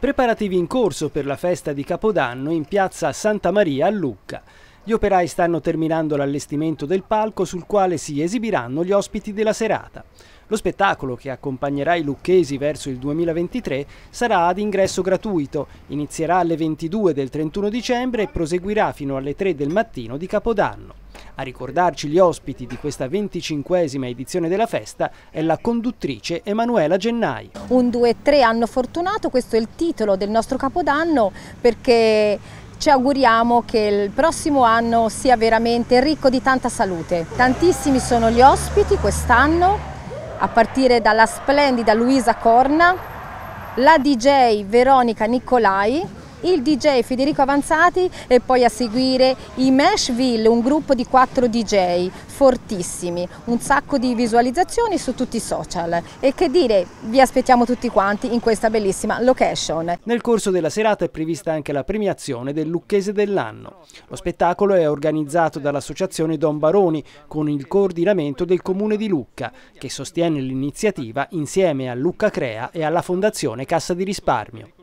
Preparativi in corso per la festa di Capodanno in piazza Santa Maria a Lucca. Gli operai stanno terminando l'allestimento del palco sul quale si esibiranno gli ospiti della serata. Lo spettacolo che accompagnerà i lucchesi verso il 2023 sarà ad ingresso gratuito, inizierà alle 22 del 31 dicembre e proseguirà fino alle 3 del mattino di Capodanno. A ricordarci gli ospiti di questa 25esima edizione della festa è la conduttrice Emanuela Gennai. Un 2-3 anno fortunato, questo è il titolo del nostro Capodanno perché ci auguriamo che il prossimo anno sia veramente ricco di tanta salute. Tantissimi sono gli ospiti quest'anno, a partire dalla splendida Luisa Corna, la DJ Veronica Nicolai, il DJ Federico Avanzati e poi a seguire i Mashville, un gruppo di quattro DJ fortissimi, un sacco di visualizzazioni su tutti i social e che dire, vi aspettiamo tutti quanti in questa bellissima location. Nel corso della serata è prevista anche la premiazione del Lucchese dell'anno. Lo spettacolo è organizzato dall'associazione Don Baroni con il coordinamento del comune di Lucca che sostiene l'iniziativa insieme a Lucca Crea e alla Fondazione Cassa di Risparmio.